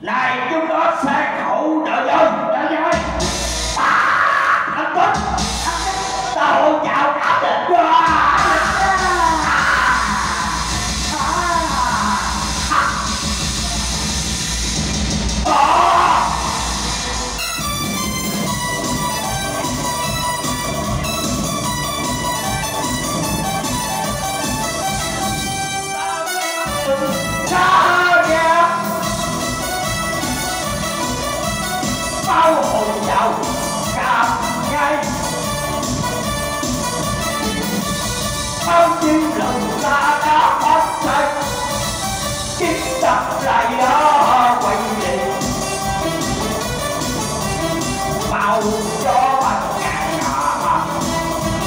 lại chúng nó sẽ ta đã phát sinh kiếp tập lại đó quay về mau cho bằng ngàn hạ mặt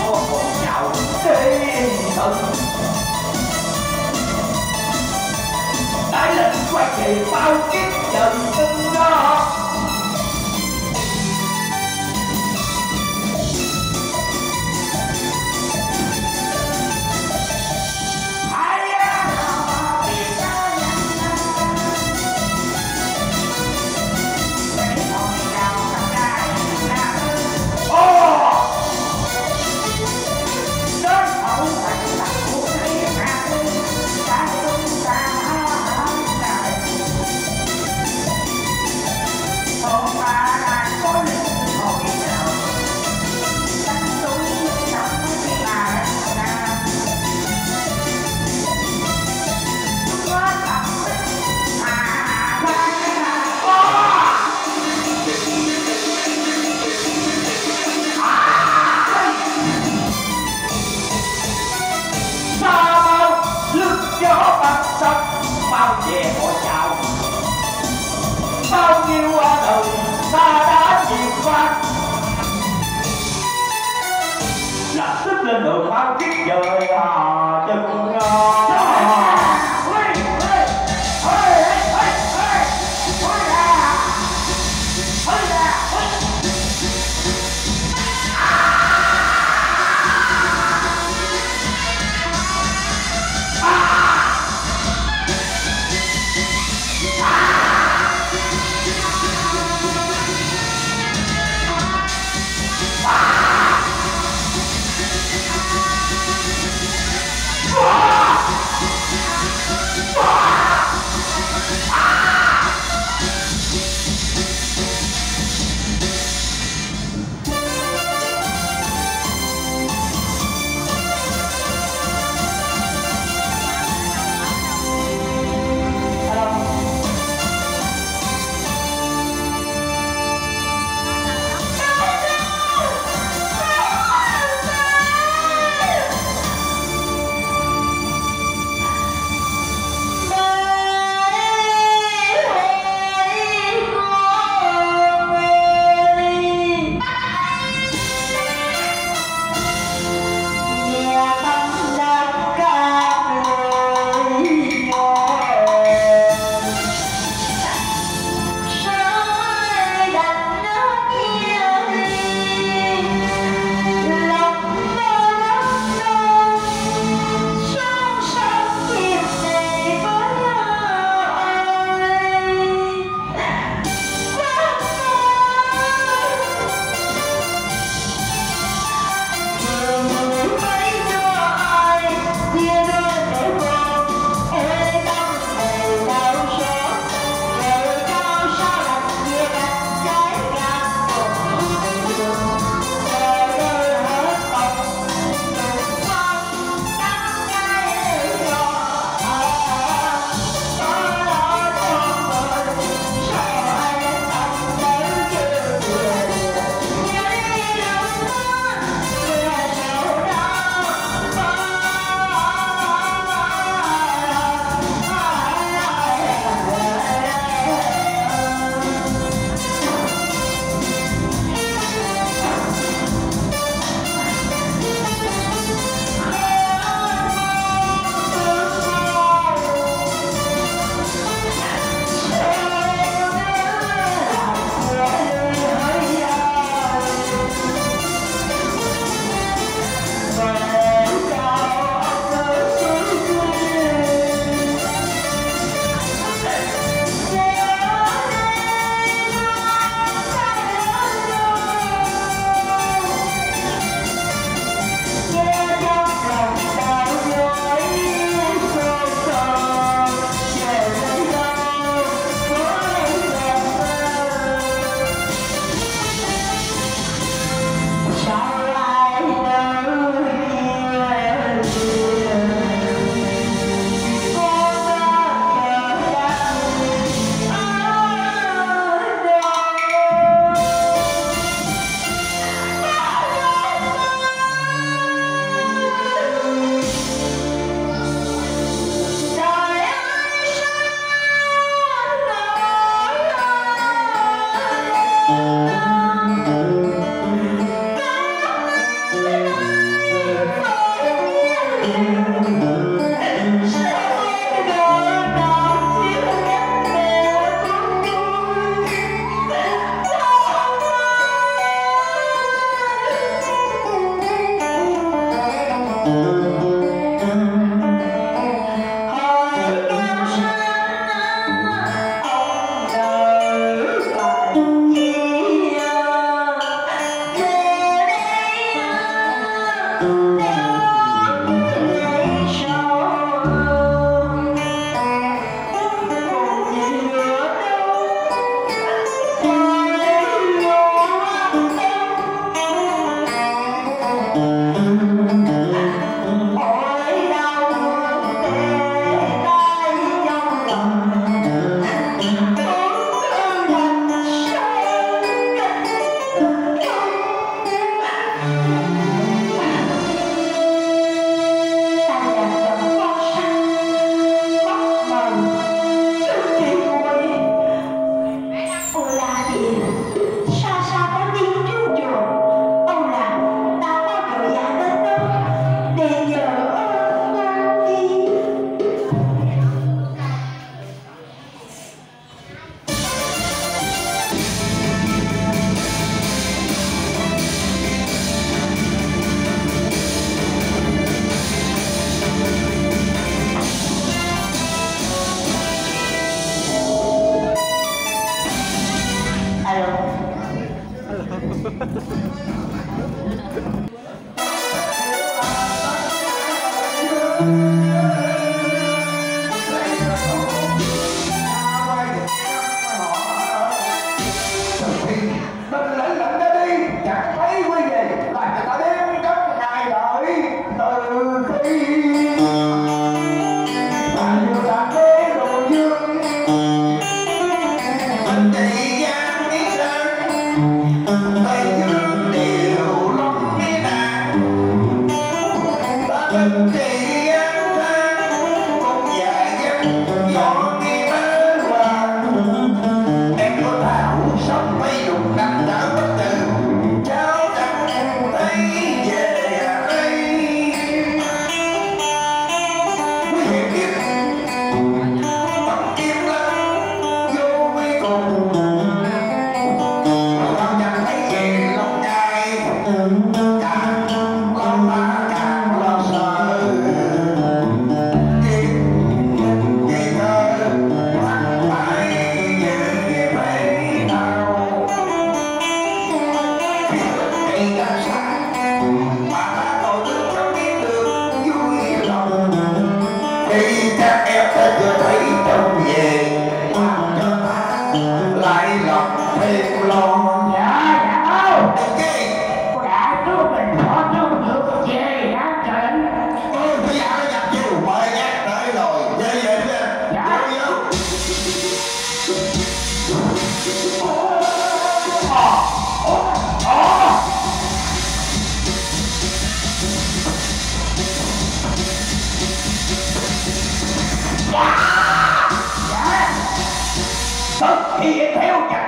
có một nhau để thân đại lệnh quay về bao kiếp dần từng đó bao về họ chào. Bao nhiêu đời ta đã chịu qua. Lập tức lên đường bao kiếp dời à chừng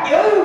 you.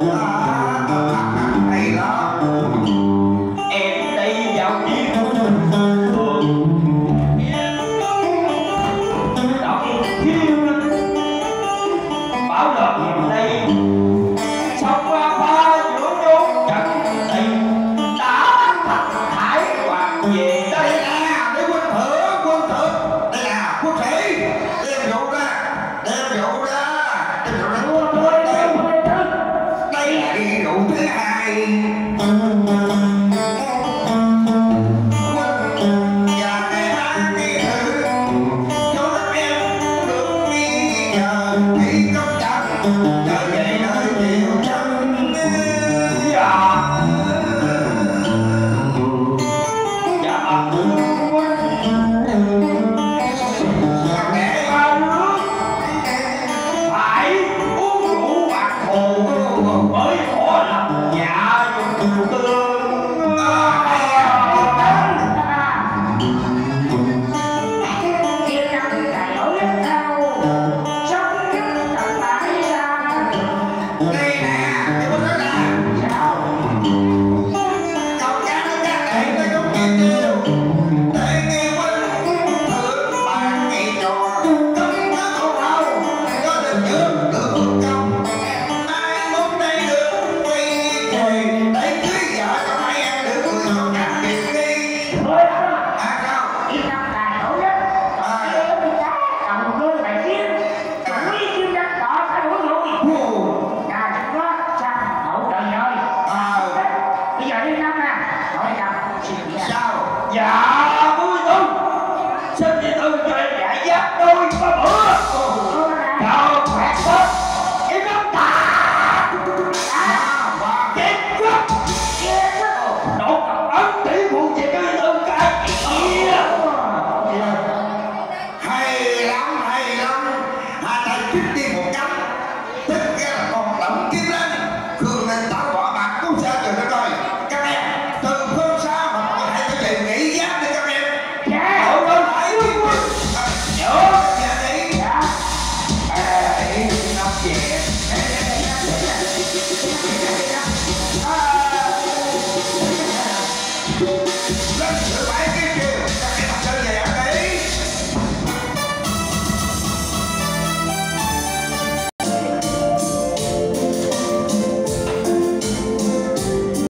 À, đây nè Bye.